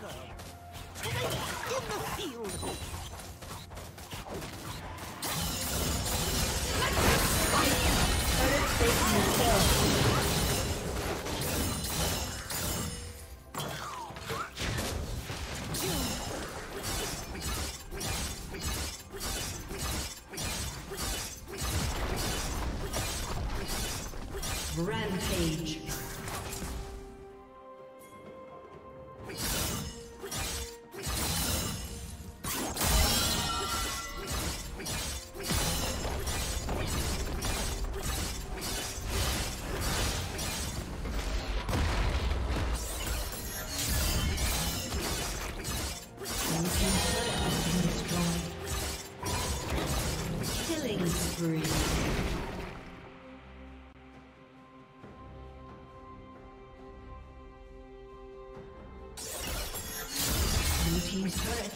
Rampage.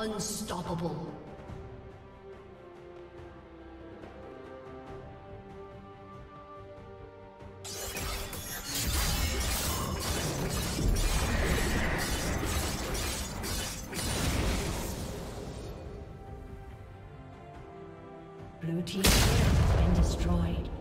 Unstoppable. Blue team has been destroyed.